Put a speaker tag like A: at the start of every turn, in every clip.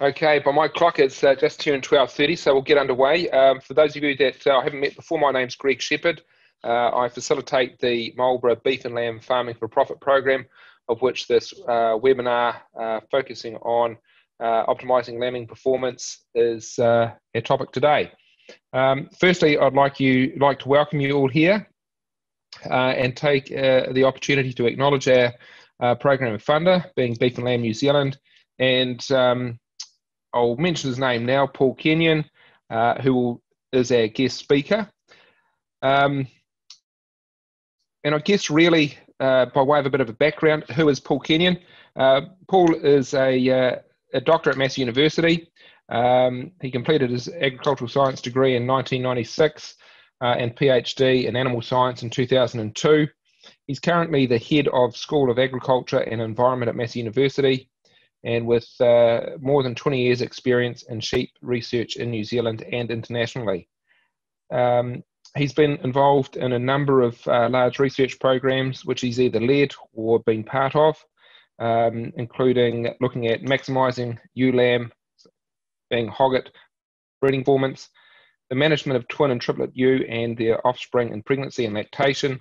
A: Okay, by my clock, it's uh, just turned 12.30, so we'll get underway. Um, for those of you that uh, I haven't met before, my name's Greg Shepherd. Uh, I facilitate the Marlborough Beef and Lamb Farming for Profit program, of which this uh, webinar uh, focusing on uh, optimising lambing performance is our topic today. Um, firstly, I'd like you like to welcome you all here and take the opportunity to acknowledge our program funder, being Beef and Lamb New Zealand, and um, I'll mention his name now, Paul Kenyon, uh, who is our guest speaker. Um, and I guess really, uh, by way of a bit of a background, who is Paul Kenyon? Uh, Paul is a, uh, a, doctor at Massey University. Um, he completed his agricultural science degree in 1996 uh, and PhD in animal science in 2002. He's currently the head of School of Agriculture and Environment at Massey University and with uh, more than 20 years' experience in sheep research in New Zealand and internationally. Um, he's been involved in a number of uh, large research programs, which he's either led or been part of, um, including looking at maximising ewe lamb, being hogget breeding performance, the management of twin and triplet ewe and their offspring in pregnancy and lactation,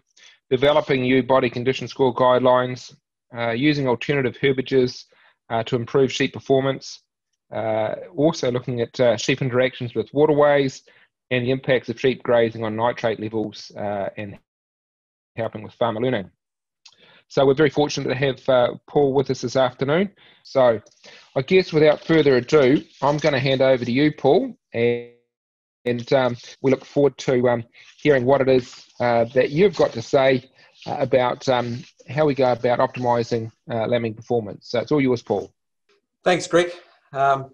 A: developing ewe body condition score guidelines, uh, using alternative herbages to improve sheep performance. Uh, also looking at uh, sheep interactions with waterways and the impacts of sheep grazing on nitrate levels uh, and helping with farmer learning. So we're very fortunate to have uh, Paul with us this afternoon. So I guess without further ado, I'm going to hand over to you, Paul, and, and um, we look forward to um, hearing what it is uh, that you've got to say uh, about um, how we go about optimizing uh, lambing performance. So it's all yours, Paul.
B: Thanks, Greg. Um,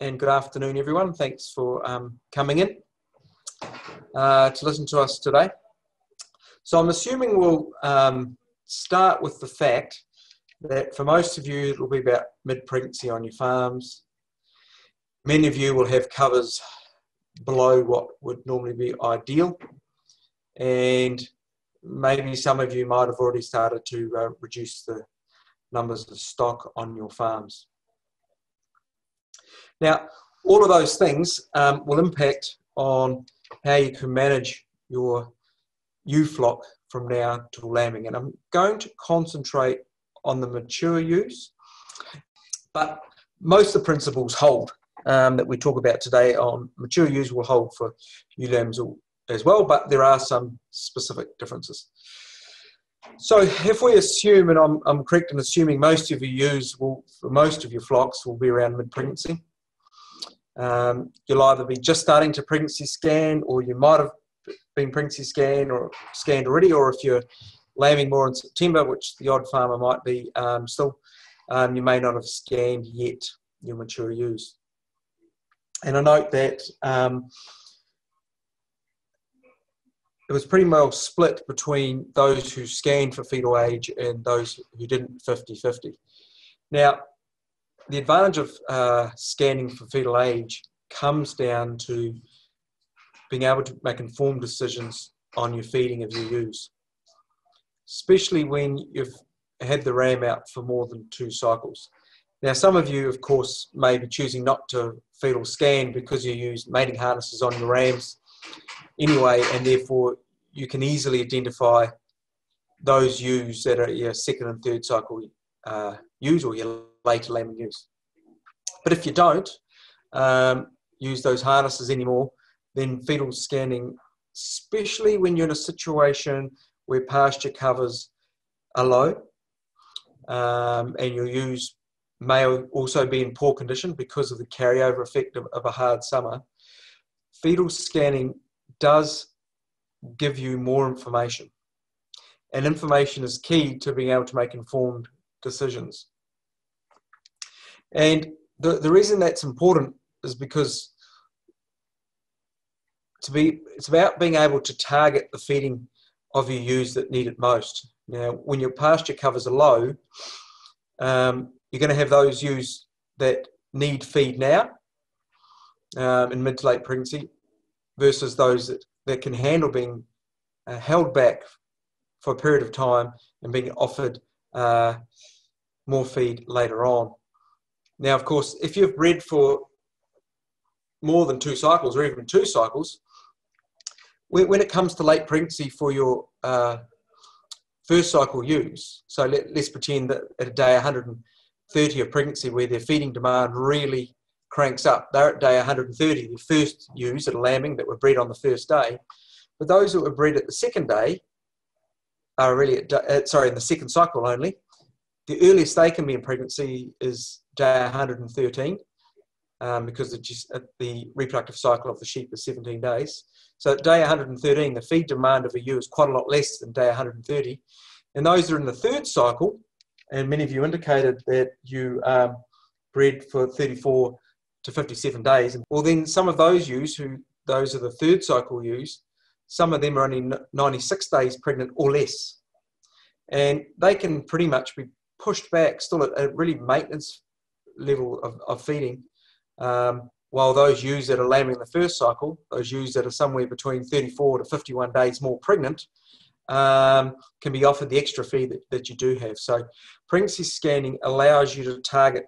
B: and good afternoon, everyone. Thanks for um, coming in uh, to listen to us today. So I'm assuming we'll um, start with the fact that for most of you, it will be about mid-pregnancy on your farms. Many of you will have covers below what would normally be ideal. And maybe some of you might have already started to uh, reduce the numbers of stock on your farms. Now, all of those things um, will impact on how you can manage your ewe flock from now to lambing. And I'm going to concentrate on the mature ewes, but most of the principles hold um, that we talk about today on mature ewes will hold for ewe lambs as well, but there are some specific differences. So if we assume, and I'm, I'm correct in assuming most of your ewes will, most of your flocks will be around mid-pregnancy, um, you'll either be just starting to pregnancy scan or you might have been pregnancy scanned or scanned already, or if you're lambing more in September, which the odd farmer might be um, still, um, you may not have scanned yet your mature ewes. And I note that um, it was pretty well split between those who scanned for fetal age and those who didn't 50 50. Now, the advantage of uh, scanning for fetal age comes down to being able to make informed decisions on your feeding of your ewes, especially when you've had the ram out for more than two cycles. Now, some of you, of course, may be choosing not to fetal scan because you use mating harnesses on your rams anyway, and therefore you can easily identify those ewes that are your second and third cycle uh, ewes or your later lambing ewes. But if you don't um, use those harnesses anymore, then fetal scanning, especially when you're in a situation where pasture covers are low um, and your ewes may also be in poor condition because of the carryover effect of, of a hard summer, fetal scanning does give you more information. And information is key to being able to make informed decisions. And the, the reason that's important is because to be it's about being able to target the feeding of your ewes that need it most. Now, when your pasture covers are low, um, you're going to have those ewes that need feed now um, in mid to late pregnancy versus those that, that can handle being uh, held back for a period of time and being offered uh, more feed later on. Now, of course, if you've bred for more than two cycles or even two cycles, when, it comes to late pregnancy for your uh, first cycle ewes, so let, us pretend that at a day 130 of pregnancy where their feeding demand really cranks up, they're at day 130, the first ewes are lambing that were bred on the first day. But those that were bred at the second day are really, at, uh, sorry, in the second cycle only, the earliest they can be in pregnancy is day 113 um, because the, the reproductive cycle of the sheep is 17 days. So at day 113, the feed demand of a ewe is quite a lot less than day 130. And those that are in the third cycle, and many of you indicated that you um, bred for 34 to 57 days. Well, then some of those ewes, who those are the third cycle ewes, some of them are only 96 days pregnant or less. And they can pretty much be pushed back still at a really maintenance level of, of feeding um, while those ewes that are lambing the first cycle, those ewes that are somewhere between 34 to 51 days more pregnant, um, can be offered the extra feed that, that you do have. So pregnancy scanning allows you to target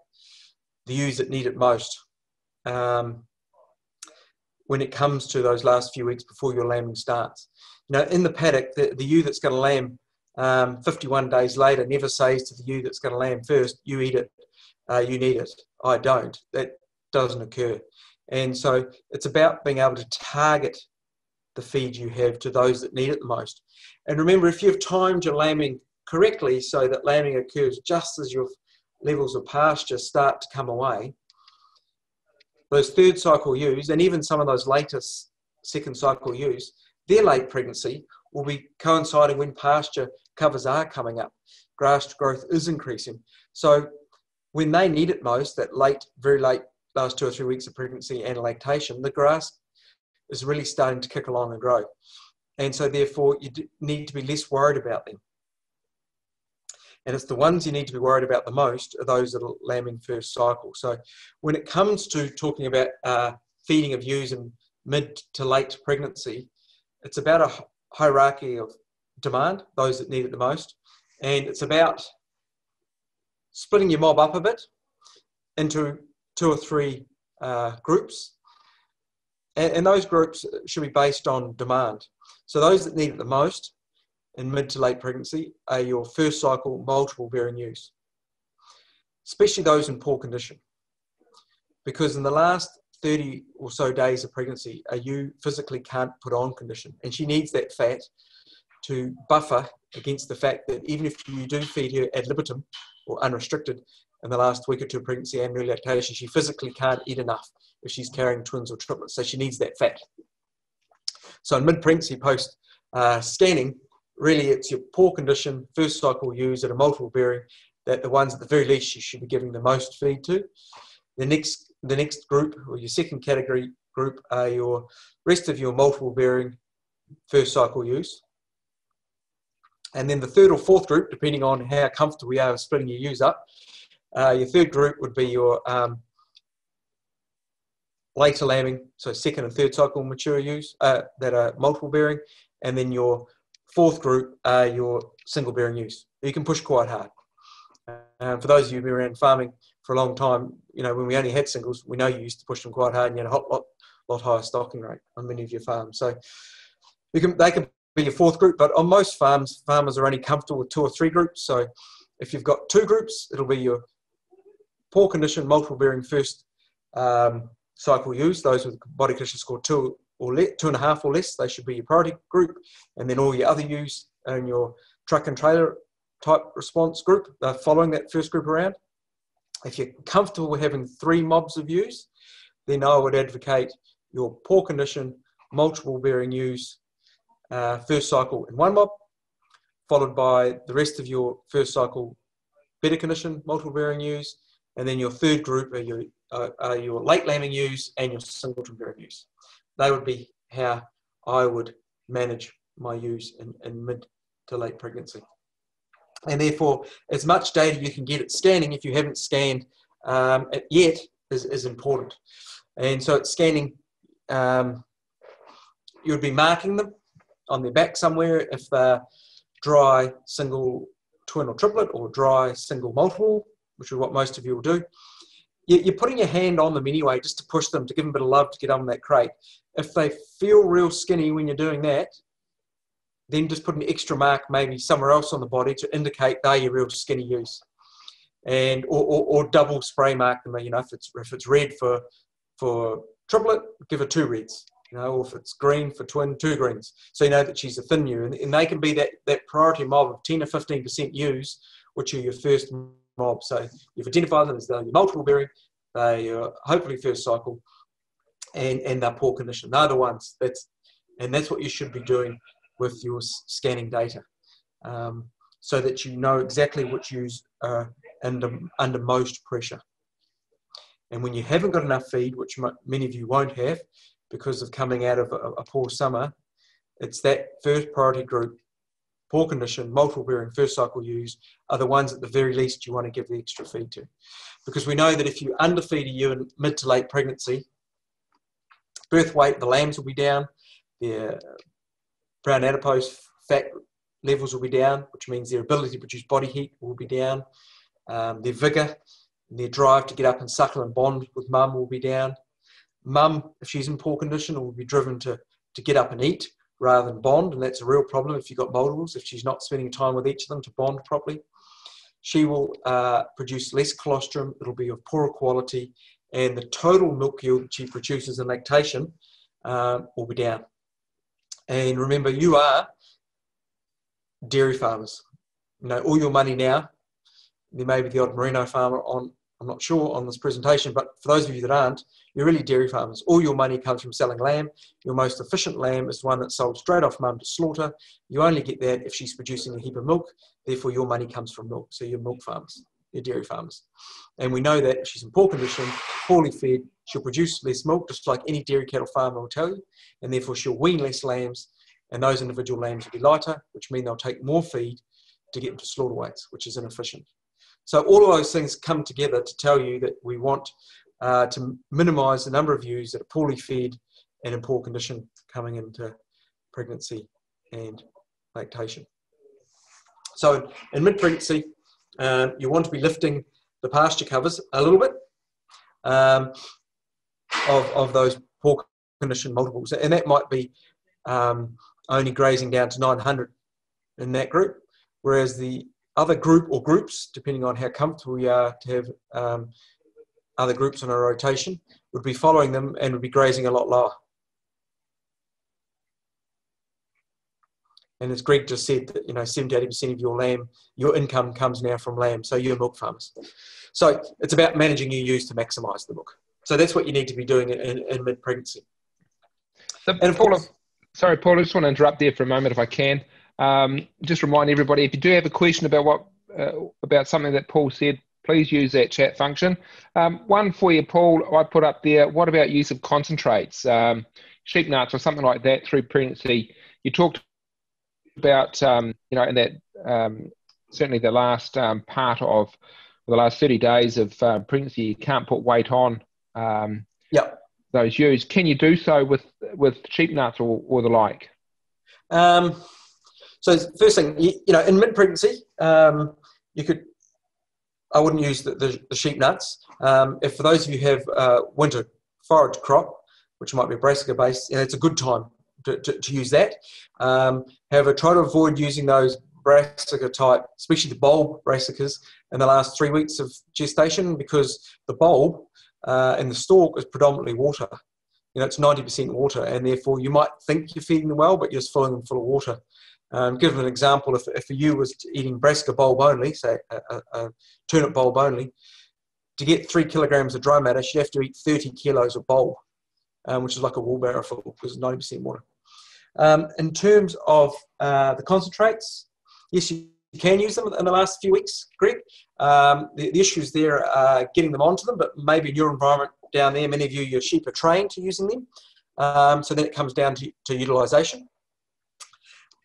B: the ewes that need it most um, when it comes to those last few weeks before your lambing starts. Now, in the paddock, the, the ewe that's going to lamb um, 51 days later never says to the ewe that's going to lamb first, you eat it, uh, you need it. I don't. That doesn't occur. And so it's about being able to target the feed you have to those that need it the most. And remember, if you've timed your lambing correctly so that lambing occurs just as your levels of pasture start to come away, those third cycle ewes, and even some of those latest second cycle ewes, their late pregnancy will be coinciding when pasture covers are coming up. Grass growth is increasing. So when they need it most, that late, very late last two or three weeks of pregnancy and lactation, the grass is really starting to kick along and grow. And so, therefore, you need to be less worried about them. And it's the ones you need to be worried about the most are those that are lambing first cycle. So, when it comes to talking about uh, feeding of ewes in mid to late pregnancy, it's about a hierarchy of demand, those that need it the most. And it's about splitting your mob up a bit into two or three uh, groups. And, and, those groups should be based on demand. So those that need it the most in mid to late pregnancy are your first cycle multiple bearing ewes, especially those in poor condition. Because in the last 30 or so days of pregnancy, a ewe physically can't put on condition, and she needs that fat to buffer against the fact that even if you do feed her ad libitum or unrestricted, in the last week or two of pregnancy and early lactation, she physically can't eat enough if she's carrying twins or triplets. So she needs that fat. So in mid-pregnancy post uh, scanning, really it's your poor condition, first cycle ewes that are multiple bearing, that the ones at the very least you should be giving the most feed to. The next, the next group, or your second category group, are your rest of your multiple bearing first cycle ewes. And then the third or fourth group, depending on how comfortable we are splitting your ewes up, uh, your third group would be your um, later lambing, so second and third cycle mature ewes uh, that are multiple bearing, and then your fourth group are your single bearing ewes. You can push quite hard. Uh, for those of you who've been around farming for a long time, you know when we only had singles, we know you used to push them quite hard, and you had a lot, lot higher stocking rate on many of your farms. So you can, they can be your fourth group, but on most farms, farmers are only comfortable with two or three groups. So if you've got two groups, it'll be your poor condition, multiple bearing first um, cycle ewes, those with body condition score two or le- two and a half or less, they should be your priority group. And then all your other ewes and your truck and trailer type response group, they're following that first group around. If you're comfortable with having three mobs of ewes, then I would advocate your poor condition, multiple bearing ewes, uh, first cycle in one mob, followed by the rest of your first cycle better condition, multiple bearing ewes, and then your third group are your, uh, are your late lambing ewes and your singleton bearing ewes. They would be how I would manage my ewes in, in mid to late pregnancy. And therefore, as much data you can get at scanning, if you haven't scanned um, it yet, is, is important. And so, at scanning, um, you would be marking them on their back somewhere if they're dry single twin or triplet or dry single multiple which is what most of you will do. You're putting your hand on them anyway, just to push them, to give them a bit of love to get on that crate. If they feel real skinny when you're doing that, then just put an extra mark maybe somewhere else on the body to indicate they're your real skinny ewes. And or, or, or, double spray mark them. You know, if it's if it's red for for triplet, give her two reds. You know, or if it's green for twin, two greens. So you know that she's a thin ewe, and, and they can be that that priority mob of ten or fifteen percent ewes, which are your first mob. So you've identified them as the multiple bearing, they are hopefully first cycle, and and they're poor condition. They're the ones that's and that's what you should be doing with your scanning data um, so that you know exactly which ewes are under, under most pressure. And when you haven't got enough feed, which many of you won't have because of coming out of a, a poor summer, it's that first priority group, poor condition, multiple bearing, first cycle ewes, are the ones at the very least you want to give the extra feed to. Because we know that if you underfeed a ewe in mid to late pregnancy, birth weight, the lambs will be down, their brown adipose fat levels will be down, which means their ability to produce body heat will be down. Um, their vigour, their drive to get up and suckle and bond with mum will be down. Mum, if she's in poor condition, will be driven to, to get up and eat rather than bond, and that's a real problem if you've got multiples, if she's not spending time with each of them to bond properly. She will uh, produce less colostrum, it'll be of poorer quality, and the total milk yield that she produces in lactation uh, will be down. And remember, you are dairy farmers. You know, all your money now, there may be the odd merino farmer on, I'm not sure on this presentation, but for those of you that aren't, you're really dairy farmers. All your money comes from selling lamb. Your most efficient lamb is one that's sold straight off mum to slaughter. You only get that if she's producing a heap of milk. Therefore, your money comes from milk. So you're milk farmers, you're dairy farmers. And we know that if she's in poor condition, poorly fed, she'll produce less milk, just like any dairy cattle farmer will tell you. And therefore, she'll wean less lambs. And those individual lambs will be lighter, which mean they'll take more feed to get them to slaughter weights, which is inefficient. So all of those things come together to tell you that we want uh, to minimise the number of ewes that are poorly fed and in poor condition coming into pregnancy and lactation. So in mid-pregnancy, um, you want to be lifting the pasture covers a little bit um, of, of those poor condition multiples. And that might be um, only grazing down to 900 in that group, whereas the other group or groups, depending on how comfortable we are to have um, other groups on a rotation, would be following them and would be grazing a lot lower. And as Greg just said, that you know, 70 80% of your lamb, your income comes now from lamb, so you're milk farmers. So it's about managing your ewes to maximise the milk. So that's what you need to be doing in, in mid pregnancy.
A: So, and Paul, course, sorry, Paul, I just want to interrupt there for a moment if I can. Um, just remind everybody if you do have a question about what uh, about something that Paul said, please use that chat function. Um, one for you, Paul, I put up there. What about use of concentrates, um, sheep nuts, or something like that through pregnancy? You talked about, um, you know, in that um, certainly the last um, part of the last 30 days of uh, pregnancy, you can't put weight on um,
B: yep.
A: those ewes. Can you do so with, with sheep nuts or, or the like?
B: Um, so first thing, you, you know, in mid-pregnancy, um, you could, I wouldn't use the, the, the sheep nuts. Um, if for those of you who have uh, winter forage crop, which might be brassica based, it's a good time to, to, to use that. Um, however, try to avoid using those brassica type, especially the bulb brassicas, in the last three weeks of gestation because the bulb uh, and the stalk is predominantly water. You know, it's 90% water, and therefore you might think you're feeding them well, but you're just filling them full of water. Um, give an example, if, if ewe was eating brassica bulb only, say a, a, a, turnip bulb only, to get three kilograms of dry matter, she'd have to eat 30 kilos of bulb, um, which is like a wheelbarrow full because it's 90% water. Um, in terms of uh, the concentrates, yes, you can use them in the last few weeks, Greg. Um, the, the, issues there are getting them onto them, but maybe in your environment down there, many of you, your sheep are trained to using them. Um, so then it comes down to, to utilisation.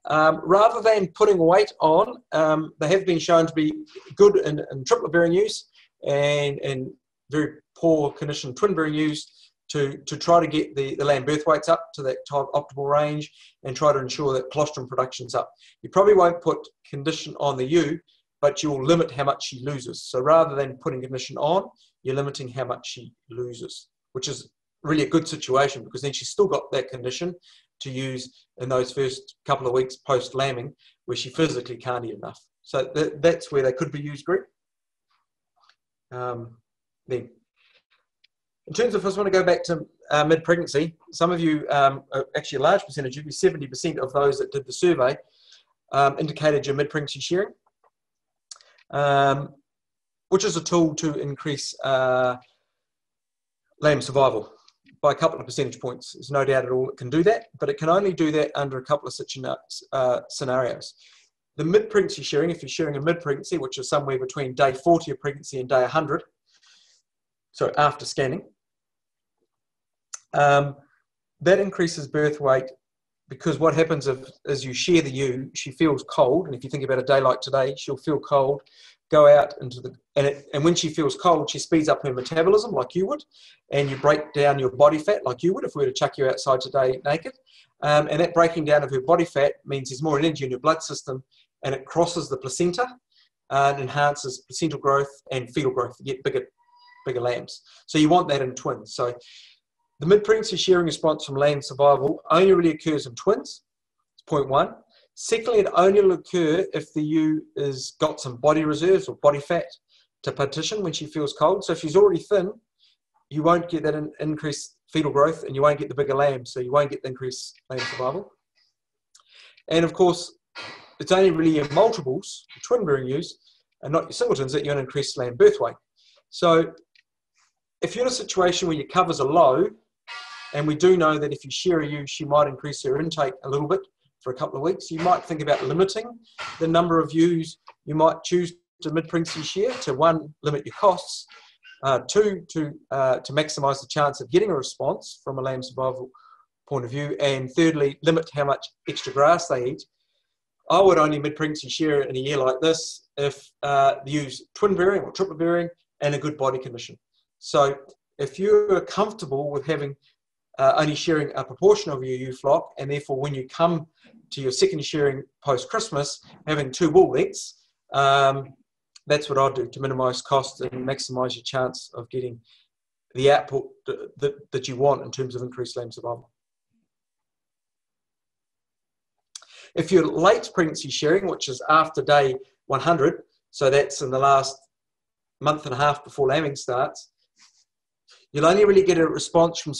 B: Um, rather than putting weight on, um, they have been shown to be good in, in bearing ewes and, and very poor condition twin bearing ewes to, to try to get the, the lamb birth weights up to that type optimal range and try to ensure that colostrum production's up. You probably won't put condition on the ewe, but you'll limit how much she loses. So rather than putting condition on, you're limiting how much she loses, which is really a good situation because then she's still got that condition to use in those first couple of weeks post lambing where she physically can't eat enough. So th- that's where they could be used, Greg. Um, then, in terms of, I just want to go back to uh, mid pregnancy, some of you, um, actually a large percentage of you, 70% of those that did the survey, um, indicated your mid pregnancy shearing, um, which is a tool to increase uh, lamb survival by a couple of percentage points. There's no doubt at all it can do that, but it can only do that under a couple of uh, scenarios. The mid pregnancy shearing, if you're shearing a mid pregnancy, which is somewhere between day 40 of pregnancy and day 100, so after scanning, um, that increases birth weight because what happens if, as you shear the ewe, she feels cold, and if you think about a day like today, she'll feel cold, go out into the and it, and when she feels cold, she speeds up her metabolism like you would, and you break down your body fat like you would if we were to chuck you outside today naked, um, and that breaking down of her body fat means there's more energy in your blood system, and it crosses the placenta and enhances placental growth and fetal growth. to get bigger bigger lambs. So you want that in twins. So the mid-pregnancy shearing response from lamb survival only really occurs in twins. It's point one. Secondly, it only will occur if the ewe has got some body reserves or body fat to partition when she feels cold. So if she's already thin, you won't get that in, increased fetal growth and you won't get the bigger lamb, so you won't get the increased lamb survival. And of course, it's only really in multiples, your twin bearing ewes, and not your singletons, that you're going to increase lamb birth weight. So if you're in a situation where your covers are low, and we do know that if you shear a ewe, she might increase her intake a little bit for a couple of weeks. You might think about limiting the number of ewes you might choose to mid-pregnancy shear to one, limit your costs, uh, two, to, uh, to maximise the chance of getting a response from a lamb survival point of view, and thirdly, limit how much extra grass they eat. I would only mid-pregnancy shear in a year like this if uh, the ewes twin bearing or triple bearing and a good body condition. So if you're comfortable with having uh, only sharing a proportion of your ewe flock, and therefore when you come to your second shearing post Christmas, having two bull lengths, um, that's what I'd do to minimise costs and maximise your chance of getting the output that, that, that you want in terms of increased lamb survival. If you're late pregnancy shearing, which is after day 100, so that's in the last month and a half before lambing starts, you'll only really get a response from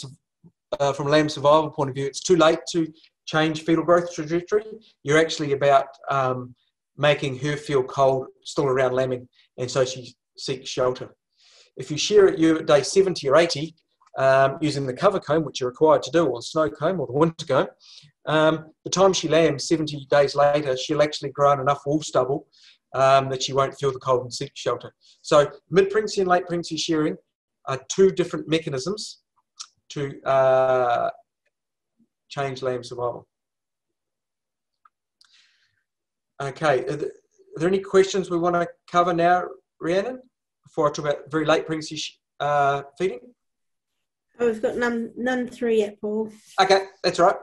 B: uh, from lamb survival point of view. It's too late to change fetal growth trajectory. You're actually about um, making her feel cold still around lambing, and so she seeks shelter. If you shear at you at day 70 or 80 um, using the cover comb, which you're required to do, or the snow comb or the winter comb, um, the time she lambs 70 days later, she'll actually grow enough wool stubble um, that she won't feel the cold and seek shelter. So mid pregnancy and late pregnancy shearing are two different mechanisms to uh, change lamb survival. Okay, are there, are there, any questions we want to cover now, Rhiannon, before I talk about very late pregnancy uh, feeding?
C: Oh, we've got none, none through yet, Paul.
B: Okay, that's all right.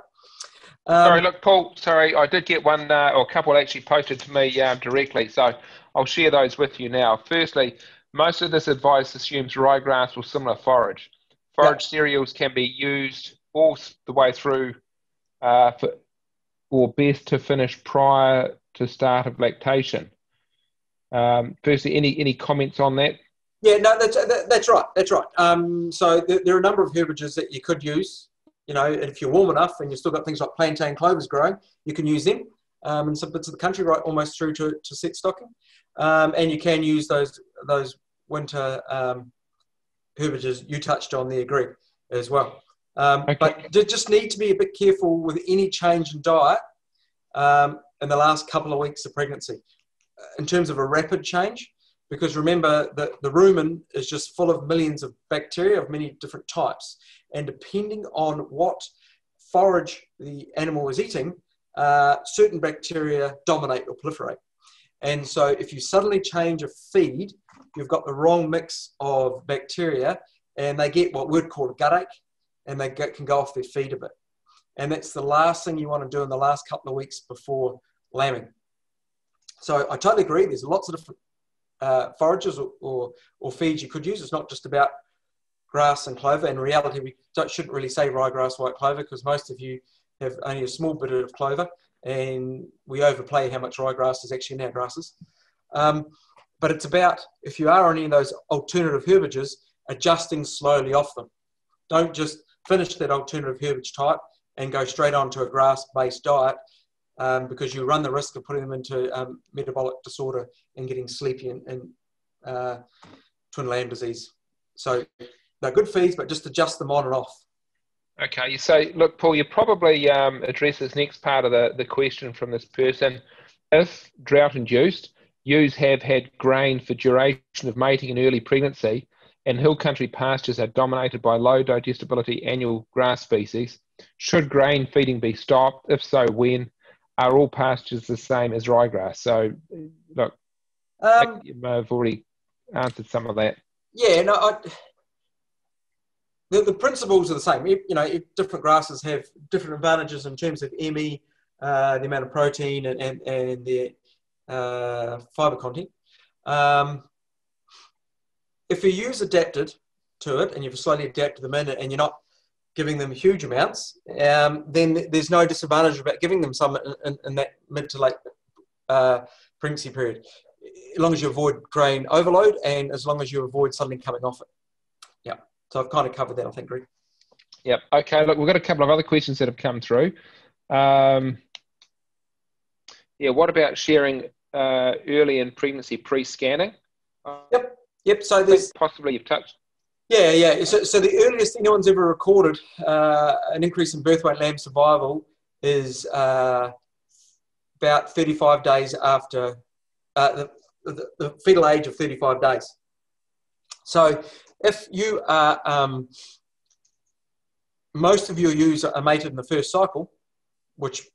A: Um, sorry, look, Paul. Sorry, I did get one uh, or a couple actually posted to me um, directly, so I'll share those with you now. Firstly, most of this advice assumes ryegrass or similar forage. Forage yep. cereals can be used all the way through, uh, for, or best to finish prior to start of lactation. Um, firstly, any any comments on that?
B: Yeah, no, that's that, that's right. That's right. Um, so there, there, are a number of herbages that you could use. You know, if you're warm enough and you've still got things like plantain clovers growing, you can use them um, in some bits of the country, right, almost through to, to set stocking. Um, and you can use those those winter um, herbages you touched on there, Greg, as well. Um, okay. But just need to be a bit careful with any change in diet um, in the last couple of weeks of pregnancy uh, in terms of a rapid change. Because remember that the rumen is just full of millions of bacteria of many different types. And depending on what forage the animal is eating, uh, certain bacteria dominate or proliferate. And so if you suddenly change a feed, you've got the wrong mix of bacteria and they get what we'd call a gut ache and they get, can go off their feed a bit. And that's the last thing you want to do in the last couple of weeks before lambing. So I totally agree. There's lots of different uh, forages or, or, or, feeds you could use. It's not just about grass and clover. In reality, we shouldn't really say ryegrass, white clover, because most of you have only a small bit of clover, and we overplay how much ryegrass is actually in our grasses. Um, but it's about, if you are on any of those alternative herbages, adjusting slowly off them. Don't just finish that alternative herbage type and go straight on to a grass-based diet um, because you run the risk of putting them into um, metabolic disorder and getting sleepy and, and uh, twin lamb disease. So they're good feeds, but just adjust them on and off.
A: Okay, you say, look, Paul, you probably um, address this next part of the, the question from this person. If drought induced, ewes have had grain for duration of mating and early pregnancy, and hill country pastures are dominated by low digestibility annual grass species, should grain feeding be stopped? If so, when? Are all pastures the same as ryegrass? So, look, um, you may have already answered some of that.
B: Yeah, no, I, the, the principles are the same. You know, different grasses have different advantages in terms of ME, uh, the amount of protein, and, and, and their uh, fiber content. Um, if you use adapted to it and you've slowly adapted them in and you're not giving them huge amounts, um, then there's no disadvantage about giving them some in, in that mid to late uh, pregnancy period, as long as you avoid grain overload and as long as you avoid something coming off it. Yeah, so I've kind of covered that, I think, Greg.
A: Yep. Okay. Look, we've got a couple of other questions that have come through. Um, yeah. What about sharing uh, early in pregnancy pre-scanning?
B: Yep. Yep. So there's
A: possibly you've touched.
B: Yeah, yeah. So, so the earliest anyone's ever recorded uh, an increase in birth weight lamb survival is uh, about 35 days after uh, the, the, the, fetal age of 35 days. So if you are, um, most of your ewes are mated in the first cycle, which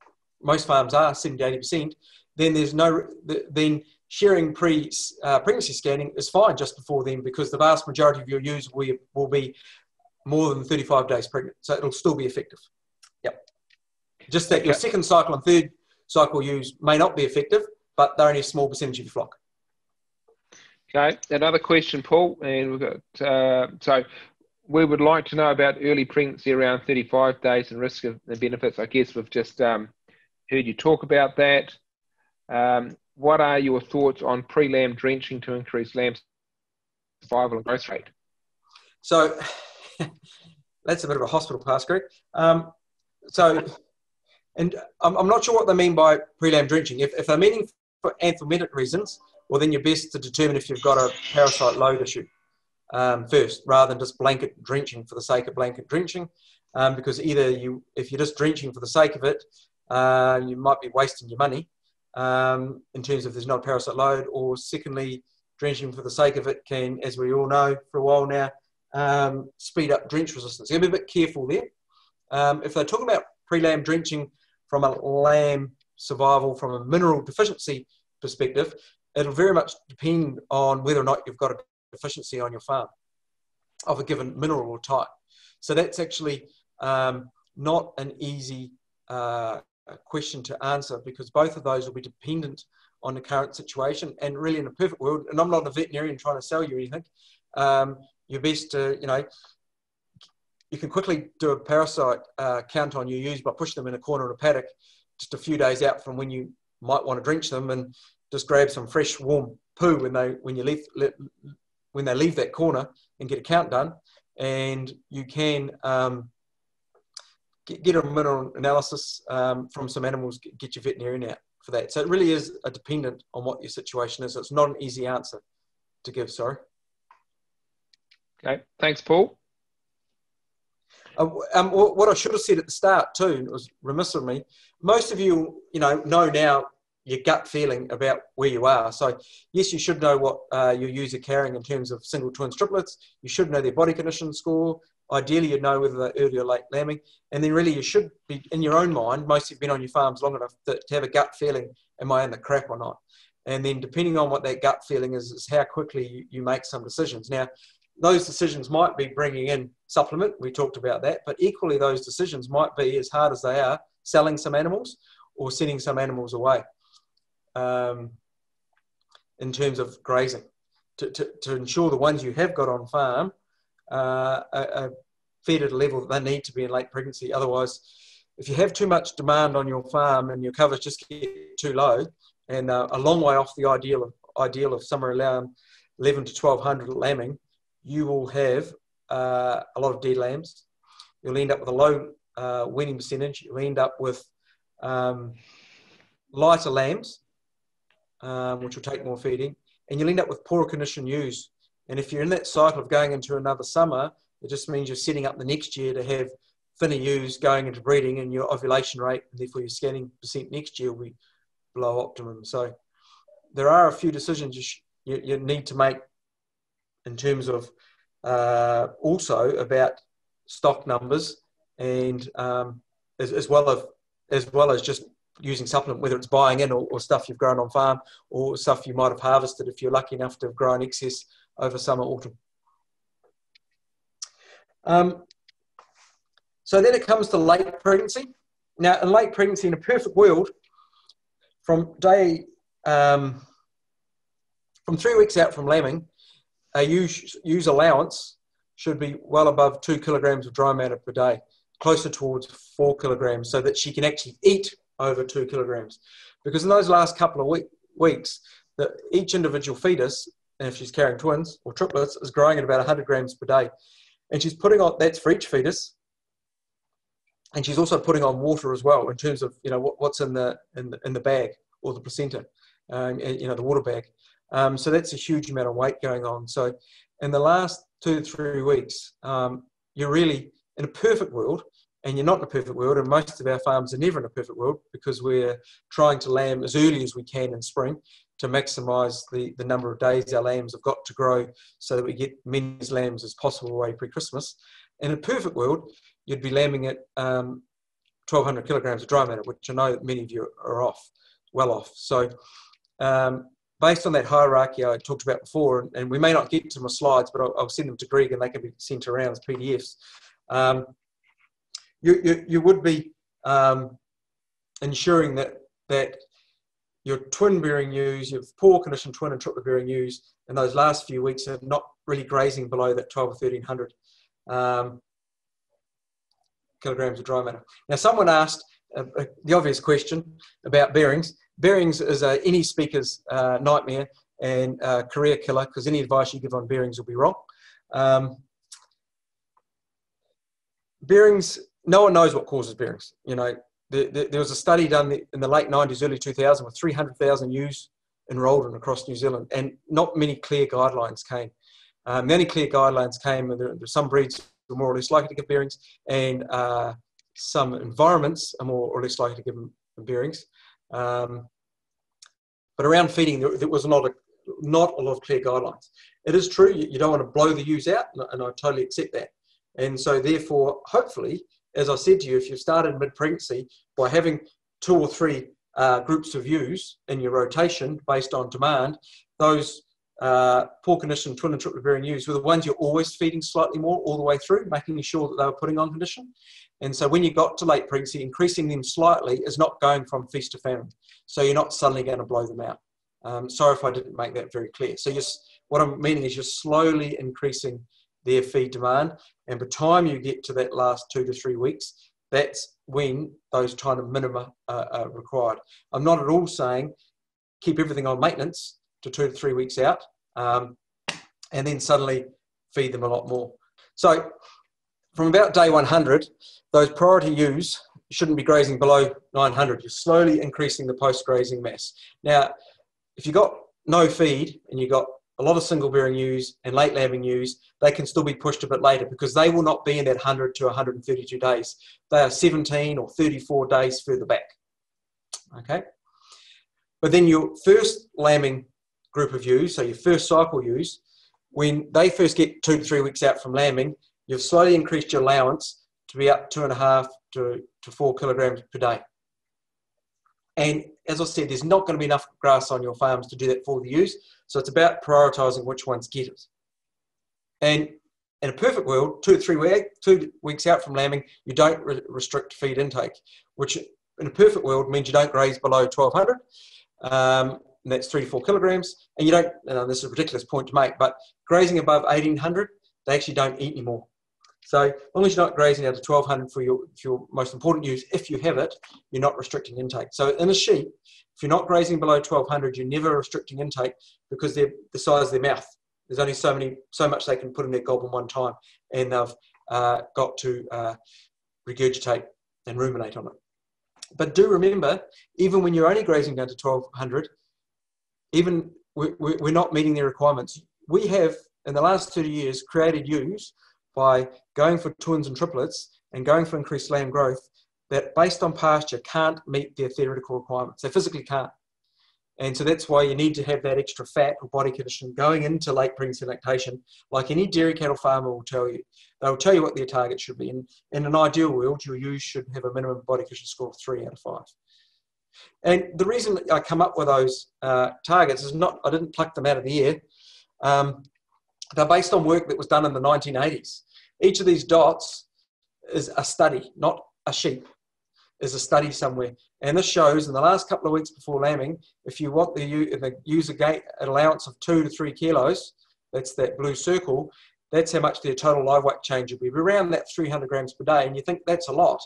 B: most farms are, 70 80%, then there's no, then sharing pre uh, pregnancy scanning is fine just before then because the vast majority of your ewes will, will be more than 35 days pregnant. So it'll still be effective. Yep. Just that your second cycle and third cycle ewes may not be effective, but they're only a small percentage of your flock.
A: Okay, another question, Paul, and we've got uh, so we would like to know about early pregnancy around 35 days and risk of the benefits. I guess we've just um, heard you talk about that. Um, what are your thoughts on pre-lamb drenching to increase lamb survival and growth rate?
B: So that's a bit of a hospital pass, Greg. Um, so, and I'm, I'm, not sure what they mean by pre-lamb drenching. If, if they're meaning for anthelmintic reasons, well, then you're best to determine if you've got a parasite load issue um, first, rather than just blanket drenching for the sake of blanket drenching. Um, because either you, if you're just drenching for the sake of it, uh, you might be wasting your money, um, in terms of there's not a parasite load, or secondly, drenching for the sake of it can, as we all know for a while now, um, speed up drench resistance. You got to be a bit careful there. Um, if they're talking about pre-lamb drenching from a lamb survival from a mineral deficiency perspective, it'll very much depend on whether or not you've got a deficiency on your farm of a given mineral or type. So that's actually um, not an easy uh, question to answer because both of those will be dependent on the current situation. And really, in a perfect world, and I'm not a veterinarian trying to sell you anything, um, best to, you know, you can quickly do a parasite uh, count on your ewes by pushing them in a corner of a paddock just a few days out from when you might want to drench them and just grab some fresh warm poo when they when you leave when they leave that corner and get a count done and you can um, get, get a mineral analysis um, from some animals, get your veterinarian out for that. So it really is a dependent on what your situation is. It's not an easy answer to give, sorry.
A: Okay, thanks, Paul.
B: Uh, um, what I should have said at the start too, it was remiss of me. Most of you, you know, know now your gut feeling about where you are. So yes, you should know what uh, your user carrying in terms of single twin triplets. You should know their body condition score. Ideally, you'd know whether they're early or late lambing. And then really you should be, in your own mind, most of you have been on your farms long enough to, to have a gut feeling, am I in the crap or not? And then depending on what that gut feeling is, is how quickly you, you make some decisions. Now, those decisions might be bringing in supplement, we talked about that, but equally those decisions might be, as hard as they are, selling some animals or sending some animals away um, in terms of grazing. to, to, to ensure the ones you have got on farm uh, are, are fed at a level that they need to be in late pregnancy. Otherwise, if you have too much demand on your farm and your covers just get too low, and uh, a long way off the ideal of ideal of somewhere around 11 to 1200 lambing, you will have uh, a lot of dead lambs. You'll end up with a low uh, weaning percentage. You'll end up with um, lighter lambs, um, which will take more feeding, and you'll end up with poorer condition ewes. And if you're in that cycle of going into another summer, it just means you're setting up the next year to have thinner ewes going into breeding, and your ovulation rate, and therefore your scanning percent next year will be below optimum. So there are a few decisions you, sh- you, you need to make in terms of uh, also about stock numbers and um, as, as, well as as well as just using supplement, whether it's buying in or, or, stuff you've grown on farm or stuff you might have harvested if you're lucky enough to have grown excess over summer autumn. Um, so then it comes to late pregnancy. Now, in late pregnancy, in a perfect world, from day um, from three weeks out from lambing, a use, ewes allowance should be well above two kilograms of dry matter per day, closer towards four kilograms, so that she can actually eat over two kilograms. Because in those last couple of week, weeks, the, each individual fetus, and if she's carrying twins or triplets, is growing at about 100 grams per day. And she's putting on, that's for each fetus, and she's also putting on water as well in terms of you know what, what's in the, in the in the bag or the placenta, um, you know the water bag. Um, so that's a huge amount of weight going on. So in the last two three weeks, um, you're really in a perfect world, and you're not in a perfect world. And most of our farms are never in a perfect world because we're trying to lamb as early as we can in spring to maximise the, the number of days our lambs have got to grow so that we get as many lambs as possible away pre-Christmas. In a perfect world, you'd be lambing at um, 1,200 kilograms of dry matter, which I know many of you are off, well off. So um, based on that hierarchy I talked about before, and we may not get to my slides, but I'll, I'll send them to Greg and they can be sent around as PDFs. Um, you, you, you, would be um, ensuring that that your twin bearing ewes, your poor condition twin and triplet bearing ewes, in those last few weeks are not really grazing below that 12 or 1300 um, kilograms of dry matter. Now, someone asked uh, uh, the obvious question about bearings. Bearings is any speaker's uh, nightmare and uh, career killer because any advice you give on bearings will be wrong. Um, bearings, no one knows what causes bearings. You know, the, the, there was a study done in the late 90s, early 2000s with 300,000 ewes enrolled in across New Zealand, and not many clear guidelines came. Um, only clear guidelines came, and there, there some breeds were more or less likely to give bearings, and uh, some environments are more or less likely to give them bearings. Um, but around feeding, there, there, was not a, not a lot of clear guidelines. It is true, you, you don't want to blow the ewes out, and I totally accept that. And so, therefore, hopefully, as I said to you, if you've started mid pregnancy by having two or three uh, groups of ewes in your rotation based on demand, those uh, poor condition twin and triplet bearing ewes were the ones you're always feeding slightly more all the way through, making sure that they were putting on condition. And so when you got to late pregnancy, increasing them slightly is not going from feast to famine. So you're not suddenly going to blow them out. Um, sorry if I didn't make that very clear. So just what I'm meaning is you're slowly increasing their feed demand. And by the time you get to that last two to three weeks, that's when those kind of minima are, are required. I'm not at all saying keep everything on maintenance to two to three weeks out um, and then suddenly feed them a lot more. So from about day 100, those priority ewes shouldn't be grazing below 900. You're slowly increasing the post-grazing mass. Now, if you've got no feed and you've got a lot of single bearing ewes and late lambing ewes, they can still be pushed a bit later because they will not be in that 100 to 132 days. They are 17 or 34 days further back. Okay? But then your first lambing group of ewes, so your first cycle ewes, when they first get two to three weeks out from lambing, you've slowly increased your allowance to be up two and a half to, to four kilograms per day. And as I said, there's not going to be enough grass on your farms to do that for the ewes. So it's about prioritising which ones get it. And in a perfect world, two three week, two weeks out from lambing, you don't re- restrict feed intake, which in a perfect world means you don't graze below 1200. Um, and that's three to four kilograms. And you don't, and this is a ridiculous point to make, but grazing above 1800, they actually don't eat anymore. So as long as you're not grazing out to 1200 for your, for your most important ewes, if you have it, you're not restricting intake. So in a sheep, if you're not grazing below 1200, you're never restricting intake because they're the size of their mouth. There's only so many, so much they can put in their gob in one time, and they've uh, got to uh, regurgitate and ruminate on it. But do remember, even when you're only grazing down to 1200, even we're not meeting their requirements. We have, in the last 30 years, created ewes by going for twins and triplets and going for increased lamb growth that, based on pasture, can't meet their theoretical requirements. They physically can't. And so that's why you need to have that extra fat or body condition going into late pregnancy lactation, like any dairy cattle farmer will tell you. They'll tell you what their target should be. And in an ideal world, your ewes should have a minimum body condition score of three out of five. And the reason I come up with those uh, targets is not, I didn't pluck them out of the air. Um, they're based on work that was done in the 1980s. Each of these dots is a study, not a sheep, is a study somewhere. And this shows in the last couple of weeks before lambing, if you want the, the user gate an allowance of two to three kilos, that's that blue circle, that's how much their total live weight change will be. Around that 300 grams per day, and you think that's a lot.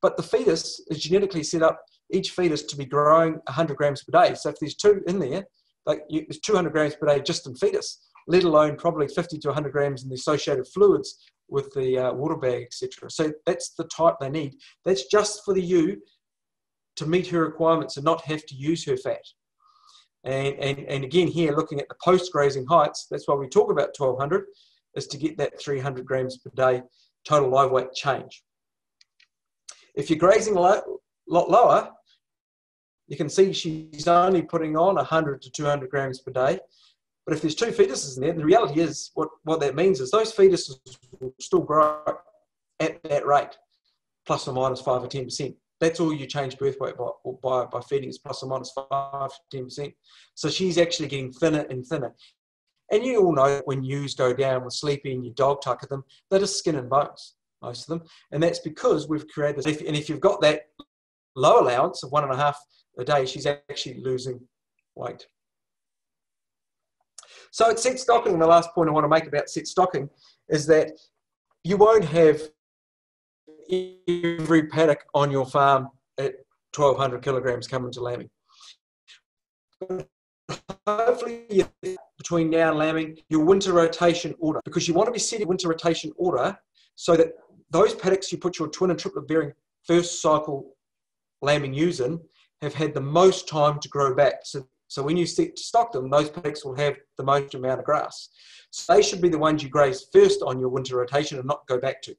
B: But the fetus is genetically set up, each fetus to be growing 100 grams per day. So if there's two in there, like you, there's 200 grams per day just in fetus, let alone probably 50 to 100 grams in the associated fluids with the uh, water bag, etc. So that's the type they need. That's just for the ewe to meet her requirements and not have to use her fat. And, and, and again, here looking at the post grazing heights, that's why we talk about 1200, is to get that 300 grams per day total live weight change. If you're grazing a lot lower, you can see she's only putting on 100 to 200 grams per day. But if there's two fetuses in there, the reality is what, what that means is those fetuses will still grow at that rate, plus or minus 5 or 10%. That's all you change birth weight by, by, by feeding is plus or minus 5 to 10%. So she's actually getting thinner and thinner. And you all know when ewes go down with sleepy and your dog tucker them, they're just skin and bones, most of them. And that's because we've created, this. and if you've got that low allowance of one and a half a day, she's actually losing weight. So at set stocking, the last point I want to make about set stocking is that you won't have every paddock on your farm at 1200 kilograms coming to lambing. Hopefully, between now and lambing, your winter rotation order, because you want to be setting winter rotation order so that those paddocks you put your twin and triplet bearing first cycle lambing ewes in have had the most time to grow back. So so when you stock them, those paddocks will have the most amount of grass. So they should be the ones you graze first on your winter rotation and not go back to.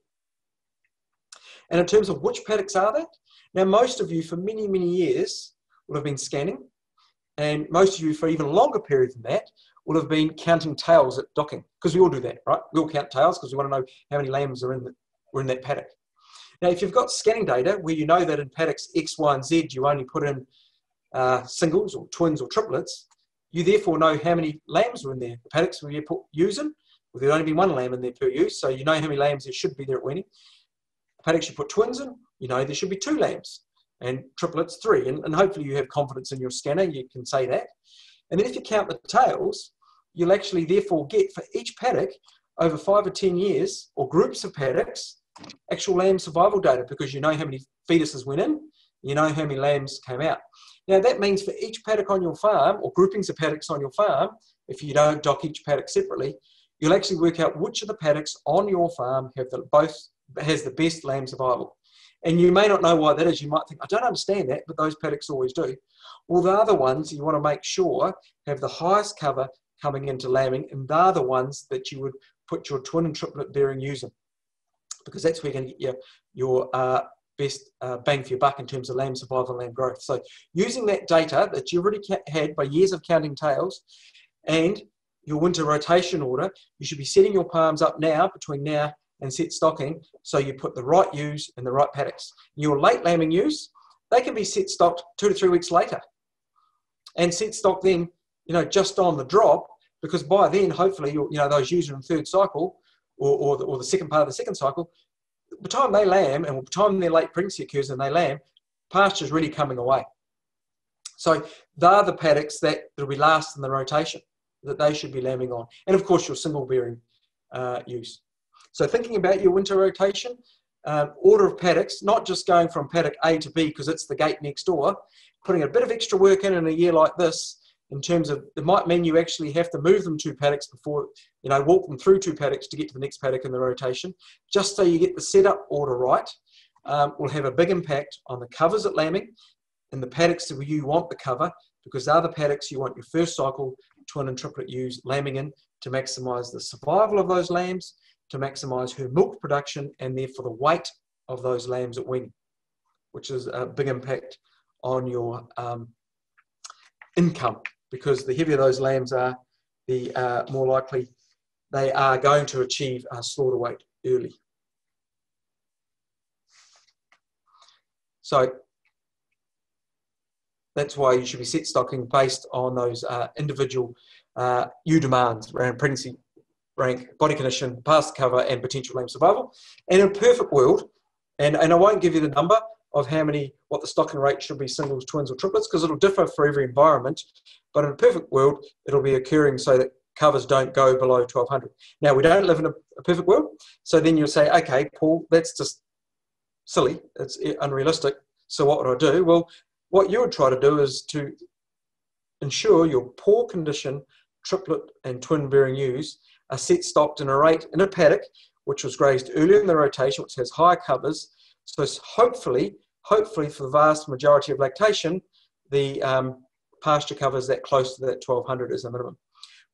B: And in terms of which paddocks are that? Now, most of you for many, many years will have been scanning, and most of you for even longer periods than that will have been counting tails at docking, because we all do that, right? We all count tails because we want to know how many lambs are in, the, are in that paddock. Now, if you've got scanning data where you know that in paddocks X, Y, and Z, you only put in uh, singles or twins or triplets, you therefore know how many lambs are in there. The paddocks put using, well, there'd only be one lamb in there per use, so you know how many lambs there should be there at weaning. The paddocks you put twins in, you know there should be two lambs, and triplets three. And, and hopefully you have confidence in your scanner, you can say that. And then if you count the tails, you'll actually therefore get for each paddock over five or 10 years, or groups of paddocks, actual lamb survival data because you know how many fetuses went in, you know how many lambs came out. Now, that means for each paddock on your farm, or groupings of paddocks on your farm, if you don't dock each paddock separately, you'll actually work out which of the paddocks on your farm have the both has the best lamb survival. And you may not know why that is. You might think, I don't understand that, but those paddocks always do. Well, the other ones you want to make sure have the highest cover coming into lambing, and they're the ones that you would put your twin and triplet bearing using, because that's where you're going to get your, your uh, best uh, bang for your buck in terms of lamb survival and lamb growth. So using that data that you've already had by years of counting tails and your winter rotation order, you should be setting your palms up now between now and set stocking so you put the right ewes in the right paddocks. Your late lambing ewes, they can be set stocked two to three weeks later and set stock then, you know, just on the drop because by then, hopefully, you know, those ewes are in third cycle or, or, the, or the second part of the second cycle, the time they lamb and the time their late pregnancy occurs and they lamb, pasture is really coming away. So they're the paddocks that will be last in the rotation that they should be lambing on. And of course, your single bearing uh, ewes. So thinking about your winter rotation, um, order of paddocks, not just going from paddock A to B because it's the gate next door, putting a bit of extra work in in a year like this in terms of it might mean you actually have to move them two paddocks before you know walk them through two paddocks to get to the next paddock in the rotation. Just so you get the setup order right um, will have a big impact on the covers at lambing and the paddocks that you want the cover because they're the paddocks you want your first cycle twin and triplet ewes lambing in to maximize the survival of those lambs to maximize her milk production and therefore the weight of those lambs at weaning which is a big impact on your um, income because the heavier those lambs are, the uh, more likely they are going to achieve a slaughter weight early. So that's why you should be set stocking based on those uh, individual uh, demands around pregnancy, rank, body condition, past cover, and potential lamb survival. And in a perfect world, and, and I won't give you the number of how many, what the stocking rate should be singles, twins, or triplets, because it'll differ for every environment. But in a perfect world, it'll be occurring so that covers don't go below 1200. Now, we don't live in a, a perfect world. So then you'll say, okay, Paul, that's just silly. It's unrealistic. So what would I do? Well, what you would try to do is to ensure your poor condition triplet and twin bearing ewes are set stocked in a rate in a paddock which was grazed earlier in the rotation, which has higher covers. So hopefully, hopefully for the vast majority of lactation, the um, pasture covers that close to that 1200 as a minimum.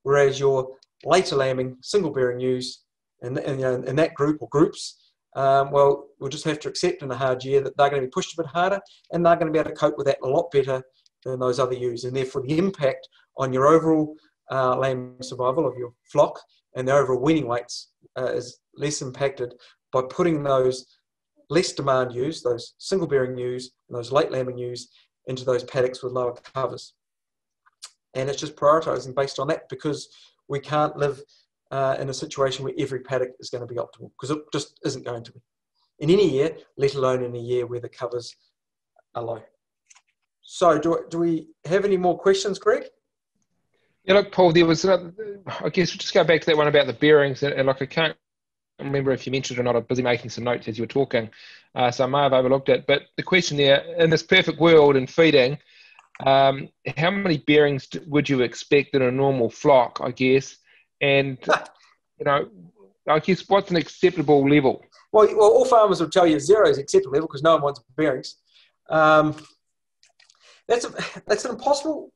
B: Whereas your later lambing, single bearing ewes, in, in, you know, in that group or groups, um, well, we'll just have to accept in a hard year that they're going to be pushed a bit harder and they're going to be able to cope with that a lot better than those other ewes. And therefore, the impact on your overall uh, lamb survival of your flock and the overall weaning weights uh, is less impacted by putting those less demand ewes, those single bearing ewes, and those late lambing ewes into those paddocks with lower covers. And it's just prioritizing based on that because we can't live uh, in a situation where every paddock is going to be optimal because it just isn't going to be in any year, let alone in a year where the covers are low. So, do, do we have any more questions, Greg?
A: Yeah, look, Paul, there was, uh, I guess we'll just go back to that one about the bearings. And, and like, I can't remember if you mentioned it or not. I'm busy making some notes as you were talking, uh, so I may have overlooked it. But the question there, in this perfect world in feeding, um, how many bearings would you expect in a normal flock, I guess? And, you know, I guess what's an acceptable level?
B: Well, well all farmers will tell you zero is acceptable level because no one wants bearings. Um, that's, a, that's an impossible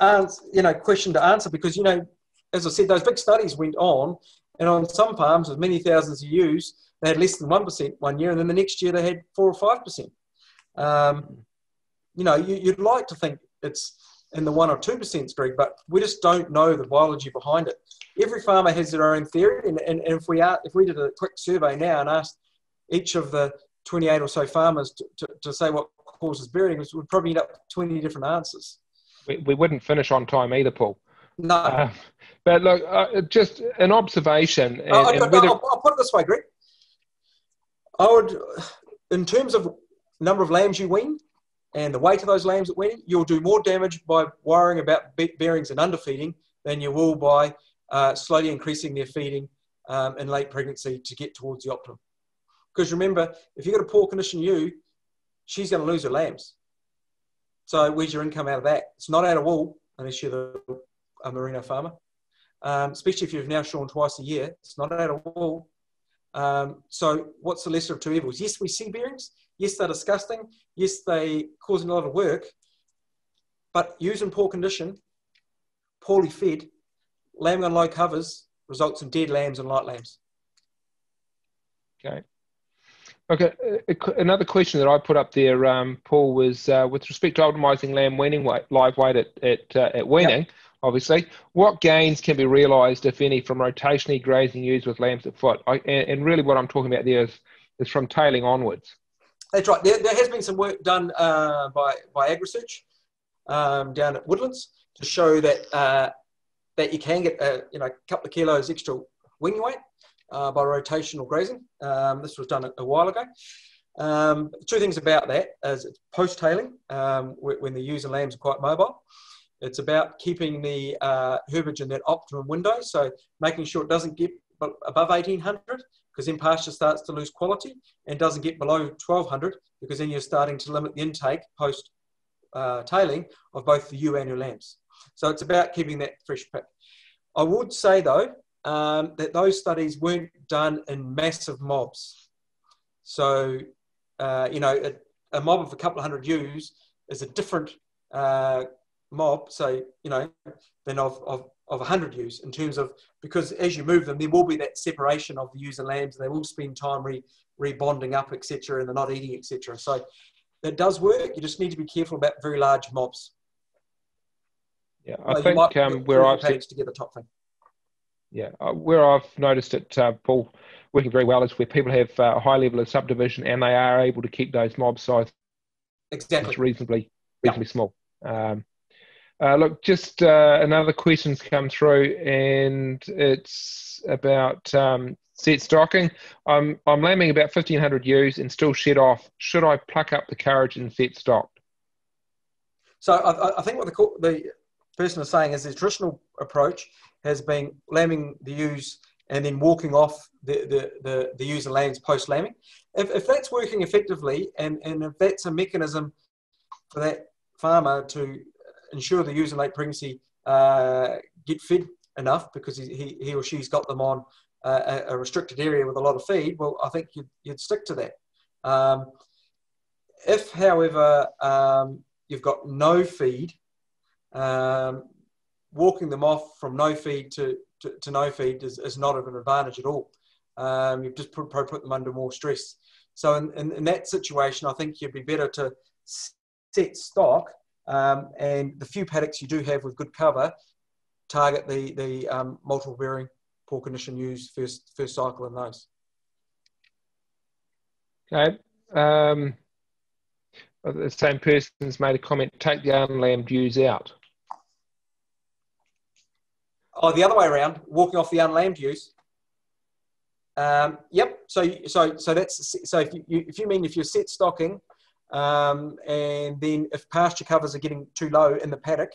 B: answer, you know, question to answer because, you know, as I said, those big studies went on and on some farms with many thousands of ewes, they had less than 1% one year, and then the next year they had 4 or 5%. Um, you know, you, would like to think it's in the 1 or 2% Greg, but we just don't know the biology behind it. Every farmer has their own theory, and, and, and if, we are, if we did a quick survey now and asked each of the 28 or so farmers to, to, to say what causes bearing, we'd probably end up with 20 different answers.
A: We, we wouldn't finish on time either, Paul.
B: No. Uh,
A: but look, uh, just an observation. And,
B: oh, and whether... I'll, I'll, put it this way, Greg. I would, in terms of number of lambs you wean and the weight of those lambs at weaning, you'll do more damage by worrying about bearings and underfeeding than you will by uh, slowly increasing their feeding um, in late pregnancy to get towards the optimum. Because remember, if you've got a poor condition ewe, she's going to lose her lambs. So where's your income out of that? It's not out of wool unless you're the a merino farmer, um, especially if you've now shorn twice a year. It's not out of wool. Um, so what's the lesser of two evils? Yes, we see bearings. Yes, they're disgusting. Yes, they causing a lot of work. But used in poor condition, poorly fed, lambing on low covers results in dead lambs and light lambs.
A: Okay. Okay, another question that I put up there, um, Paul, was uh, with respect to optimising lamb weaning weight, live weight at at, uh, at weaning. Yep obviously. What gains can be realised, if any, from rotationally grazing ewes with lambs at foot? I, and, and, really, what I'm talking about there is, is from tailing onwards.
B: That's right. There, there has been some work done uh, by by AgResearch um, down at Woodlands to show that uh, that you can get a, you know a couple of kilos extra weaning weight uh, by rotational grazing. Um, this was done a, a while ago. Um, two things about that is post-tailing um, when the ewes and lambs are quite mobile. It's about keeping the uh, herbage in that optimum window, so making sure it doesn't get above 1800 because then pasture starts to lose quality and doesn't get below 1200 because then you're starting to limit the intake post uh, tailing of both the ewe and your lambs. So it's about keeping that fresh pick. I would say though um, that those studies weren't done in massive mobs. So, uh, you know, a, a, mob of a couple of hundred ewes is a different uh, mob, so, you know, than of, of, of 100 ewes in terms of, because as you move them, there will be that separation of the ewes and lambs, and they will spend time re, rebonding up, etc., and they're not eating, etc. So that does work. You just need to be careful about very large mobs.
A: Yeah, I so think um, where I've
B: seen to get the top thing.
A: Yeah, uh, where I've noticed it, uh, Paul, working very well is where people have uh, a high level of subdivision and they are able to keep those mob sizes
B: exactly
A: reasonably reasonably yeah. small. Um, uh, look, just uh, another question's come through, and it's about um, set stocking. I'm I'm lambing about 1500 ewes and still shed off. Should I pluck up the courage and set stocked?
B: So I, I think what the, the person is saying is the traditional approach has been lambing the ewes and then walking off the, the, the, the ewes and lambs post lambing. If, if that's working effectively and, and if that's a mechanism for that farmer to ensure the and late pregnancy uh, get fed enough because he, he or she's got them on a, a, restricted area with a lot of feed, well, I think you'd, you'd stick to that. Um, if, however, um, you've got no feed, um, walking them off from no feed to, to, to no feed is, is, not of an advantage at all. Um, you've just put, put them under more stress. So in, in, in, that situation, I think you'd be better to set stock um, and the few paddocks you do have with good cover, target the, the um, multiple bearing poor condition ewes first, first cycle in those.
A: Okay. Um, the same person's made a comment, take the unlambed ewes out.
B: Oh, the other way around, walking off the unlambed ewes. Um, yep. So, so, so that's so. If you, if you mean if you're set stocking, um, and then if pasture covers are getting too low in the paddock,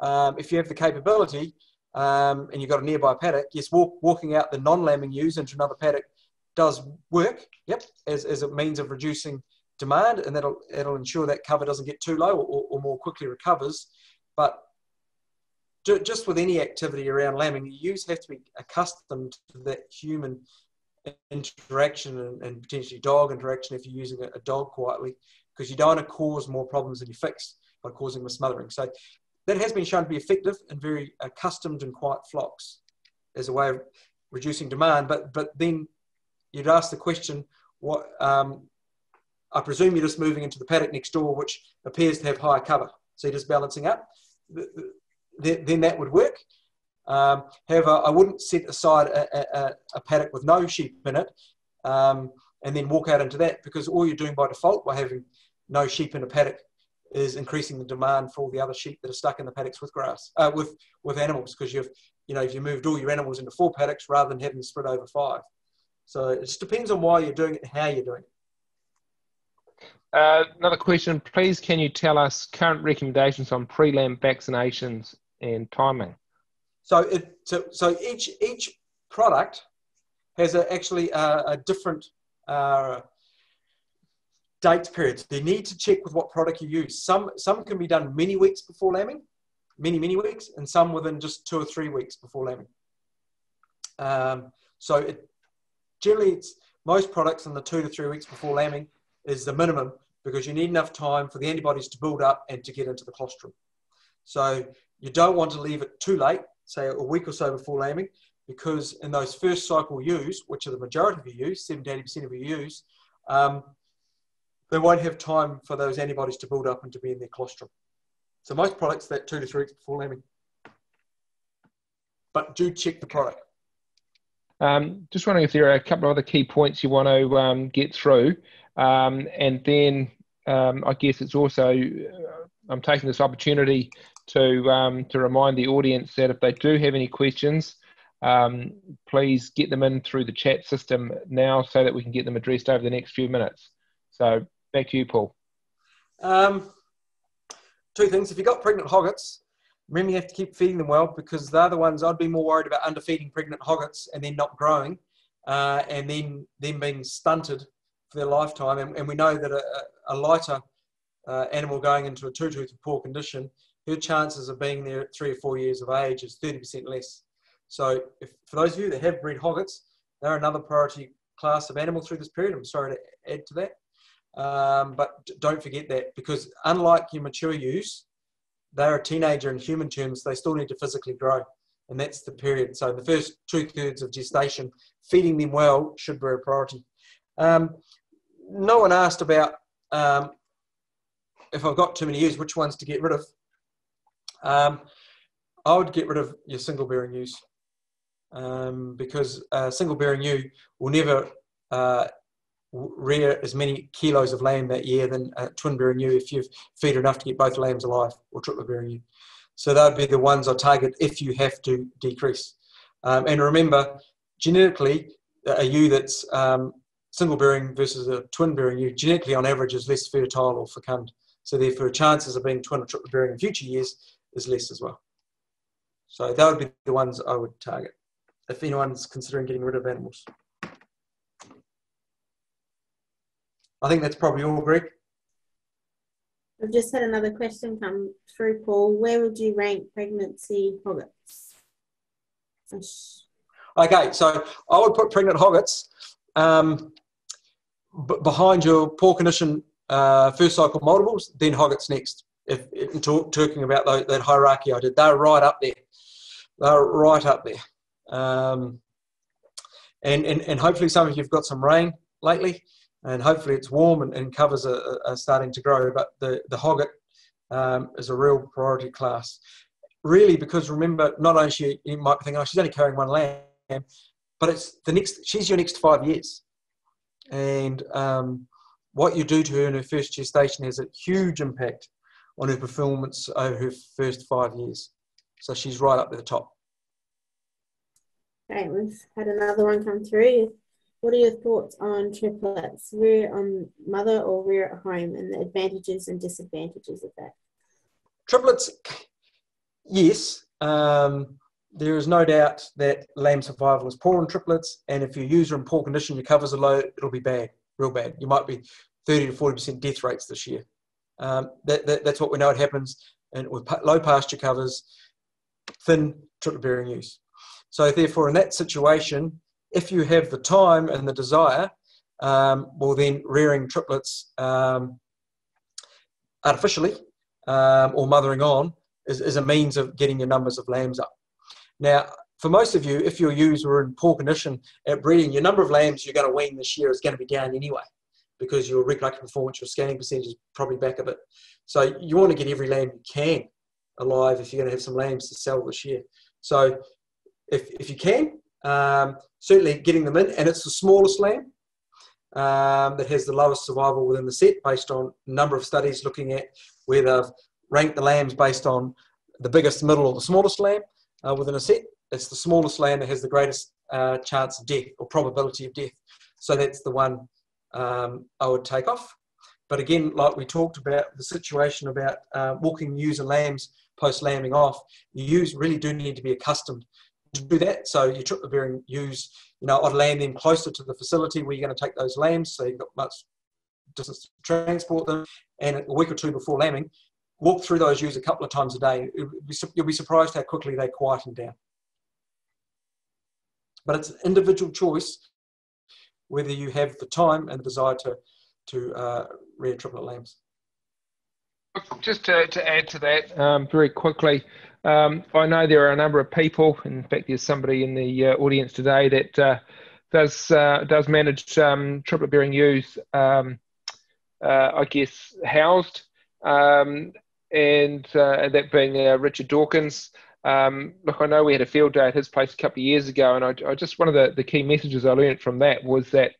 B: um, if you have the capability um, and you've got a nearby paddock, yes, walk, walking out the non-lambing ewes into another paddock does work. Yep, as, as a means of reducing demand, and that'll it'll ensure that cover doesn't get too low or, or more quickly recovers. But just with any activity around lambing, ewes have to be accustomed to that human interaction and, potentially dog interaction if you're using a dog quietly, because you don't want to cause more problems than you fix by causing the smothering. So that has been shown to be effective in very accustomed and quiet flocks as a way of reducing demand. But but then you'd ask the question, what um, I presume you're just moving into the paddock next door, which appears to have higher cover. So you're just balancing up then that would work. Um, however, I wouldn't set aside a, a, a, paddock with no sheep in it um, and then walk out into that because all you're doing by default by having no sheep in a paddock is increasing the demand for all the other sheep that are stuck in the paddocks with grass, uh, with, with animals because you've, you know, if you moved all your animals into four paddocks rather than having them spread over five. So it just depends on why you're doing it and how you're doing it.
A: Uh, another question, please. Can you tell us current recommendations on pre-lamb vaccinations and timing?
B: So, it, so, so each each product has a, actually a, a different uh, date period. They need to check with what product you use. Some some can be done many weeks before lambing, many many weeks, and some within just two or three weeks before lambing. Um, so it, generally, it's most products in the two to three weeks before lambing is the minimum because you need enough time for the antibodies to build up and to get into the colostrum. So you don't want to leave it too late, say a week or so before lambing, because in those first cycle ewes, which are the majority of your ewes, 70 80% of your ewes, um, they won't have time for those antibodies to build up and to be in their colostrum. So most products that two to three weeks before lambing. But do check the product.
A: Um, just wondering if there are a couple of other key points you want to um, get through. Um, and then um, I guess it's also, uh, I'm taking this opportunity to, um, to remind the audience that if they do have any questions, um, please get them in through the chat system now so that we can get them addressed over the next few minutes. So back to you, Paul.
B: Um, two things. If you've got pregnant hoggets, remember you have to keep feeding them well because they're the ones I'd be more worried about underfeeding pregnant hoggets and then not growing uh, and then them being stunted for their lifetime. And, and we know that a, a lighter uh, animal going into a two-tooth of poor condition, her chances of being there at three or four years of age is 30% less. So if, for those of you that have bred hoggets, they're another priority class of animal through this period. I'm sorry to add to that. Um, but don't forget that because unlike your mature ewes, they're a teenager in human terms, they still need to physically grow. And that's the period. So the first two thirds of gestation, feeding them well should be a priority. Um, no one asked about um, if I've got too many ewes, which ones to get rid of. Um, I would get rid of your single bearing ewes um, because a single bearing ewe will never uh, rear as many kilos of lamb that year than a twin bearing ewe if you feed enough to get both lambs alive or triple bearing ewe. So that would be the ones I target if you have to decrease. Um, and remember, genetically, a ewe that's um, single bearing versus a twin bearing ewe, genetically on average is less fertile or fecund. So therefore, chances of being twin or triple bearing in future years is less as well. So that would be the ones I would target if anyone's considering getting rid of animals. I think that's probably all, Greg.
C: I've just had another question come through, Paul. Where would you rank pregnancy hoggets?
B: Okay, so I would put pregnant hoggets um, behind your poor condition uh, first cycle multiples, then hoggets next. If, if talk, talking about that, that hierarchy I did, they're right up there. They're right up there. Um, and, and, and hopefully some of you've got some rain lately and hopefully it's warm and, and covers are, are, starting to grow. But the, the hogget um, is a real priority class. Really, because remember, not only she, you might think, oh, she's only carrying one lamb, but it's the next, she's your next five years. And um, what you do to her in her first gestation has a huge impact on her performance over her first five years. So she's right up at the top.
C: Okay, we've had another one come through. What are your thoughts on triplets, rear on mother or rear at home, and the advantages and disadvantages of that?
B: Triplets, yes. Um, there is no doubt that lamb survival is poor in triplets, and if your ewes are in poor condition, your covers are low, it'll be bad, real bad. You might be 30 to 40% death rates this year. Um, that, that, that's what we know it happens and with low pasture covers, thin triplet bearing ewes. So therefore, in that situation, if you have the time and the desire, um, well, then rearing triplets um, artificially um, or mothering on is, is, a means of getting your numbers of lambs up. Now, for most of you, if your ewes were in poor condition at breeding, your number of lambs you're going to wean this year is going to be down anyway because your reproductive performance, your scanning percentage is probably back a bit. So you want to get every lamb you can alive if you're going to have some lambs to sell this year. So if, if you can, um, certainly getting them in, and it's the smallest lamb um, that has the lowest survival within the set based on a number of studies looking at where they've ranked the lambs based on the biggest, middle, or the smallest lamb uh, within a set. It's the smallest lamb that has the greatest uh, chance of death or probability of death. So that's the one um, I would take off. But again, like we talked about the situation about uh, walking ewes and lambs post lambing off, ewes really do need to be accustomed to do that. So you trip the bearing ewes, you know, I'd land them closer to the facility where you're going to take those lambs, so you've got much distance to transport them. And a week or two before lambing, walk through those ewes a couple of times a day. You'll be surprised how quickly they quieten down. But it's an individual choice whether you have the time and the desire to, to uh, rear triplet lambs.
A: Just to, to add to that um, very quickly, um, I know there are a number of people, in fact, there's somebody in the uh, audience today that uh, does uh, does manage um, triplet bearing ewes, um, uh, I guess, housed, um, and uh, that being uh, Richard Dawkins. Um, look, I know we had a field day at his place a couple of years ago, and I, I just one of the, the key messages I learned from that was that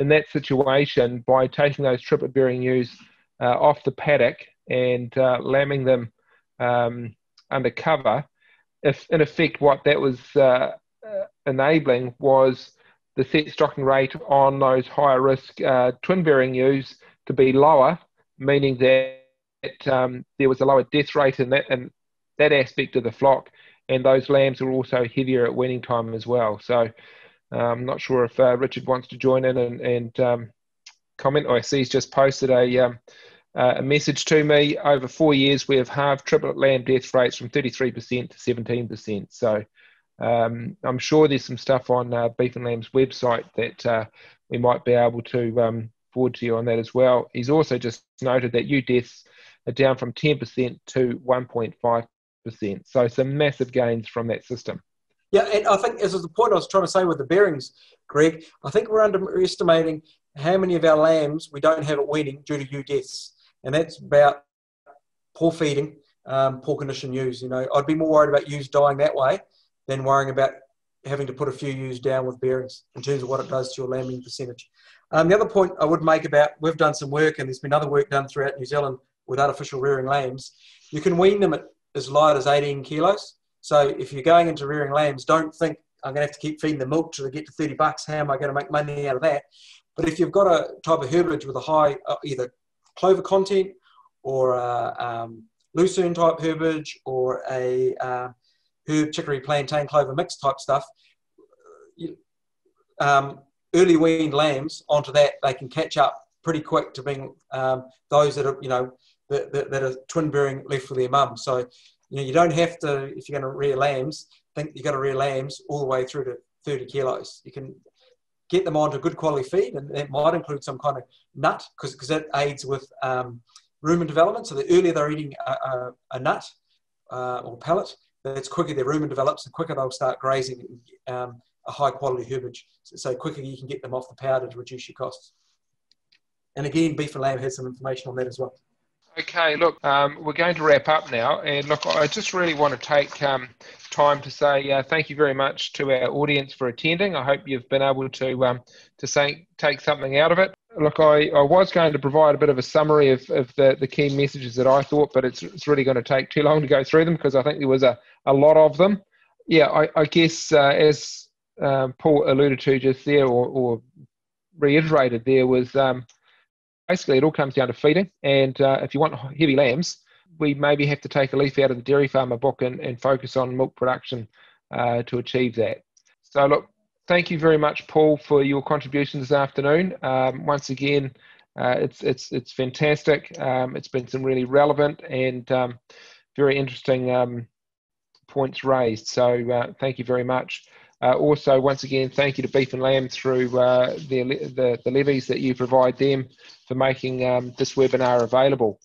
A: in that situation, by taking those triplet bearing ewes off the paddock and lambing them um, undercover, if in effect what that was uh, uh, enabling was the set stocking rate on those higher risk uh, twin bearing ewes to be lower, meaning that um, there was a lower death rate in that in that aspect of the flock, and those lambs were also heavier at weaning time as well. So I'm not sure if uh, Richard wants to join in and, and um, comment. Oh, I see he's just posted a um, uh, a message to me. Over four years, we have halved triplet lamb death rates from 33% to 17%. So um, I'm sure there's some stuff on uh, Beef and Lamb's website that uh, we might be able to um, forward to you on that as well. He's also just noted that ewe deaths are down from 10% to 1.5%. So some massive gains from that system.
B: Yeah, and I think this is the point I was trying to say with the bearings, Greg. I think we're underestimating how many of our lambs we don't have at weaning due to ewe deaths, and that's about poor feeding, um, poor condition ewes. You know, I'd be more worried about ewes dying that way than worrying about having to put a few ewes down with bearings in terms of what it does to your lambing percentage. Um, the other point I would make about we've done some work and there's been other work done throughout New Zealand with artificial rearing lambs. You can wean them at as light as 18 kilos. So if you're going into rearing lambs, don't think I'm going to have to keep feeding the milk till they get to 30 bucks. How am I going to make money out of that? But if you've got a type of herbage with a high uh, either clover content or a um, lucerne type herbage or a uh, herb, chicory, plantain, clover mix type stuff, um, early weaned lambs onto that, they can catch up pretty quick to being um, those that are, you know, that, that, that, are twin bearing left with their mum. So, you know, you don't have to, if you're going to rear lambs, think you've got to rear lambs all the way through to 30 kilos. You can get them onto good quality feed, and that might include some kind of nut because that aids with um, rumen development. So the earlier they're eating a, a, a nut uh, or pellet, that's quicker their rumen develops, and quicker they'll start grazing um, a high quality herbage. So, so, quicker you can get them off the powder to reduce your costs. And again, beef and lamb has some information on that as well.
A: Okay, look, um, we're going to wrap up now. And look, I just really want to take um, time to say uh, thank you very much to our audience for attending. I hope you've been able to um, to say, take something out of it. Look, I, I was going to provide a bit of a summary of, of the, the key messages that I thought, but it's, it's really going to take too long to go through them because I think there was a, a lot of them. Yeah, I, I guess uh, as um, Paul alluded to just there or, or reiterated there was um, basically it all comes down to feeding. And uh, if you want heavy lambs, we maybe have to take a leaf out of the dairy farmer book and, and focus on milk production uh, to achieve that. So look, thank you very much, Paul, for your contribution this afternoon. Um, once again, uh, it's it's it's fantastic. Um, it's been some really relevant and um, very interesting um, points raised. So uh, thank you very much. Uh, also, once again, thank you to Beef and Lamb through uh, the, the, the levies that you provide them for making um, this webinar available.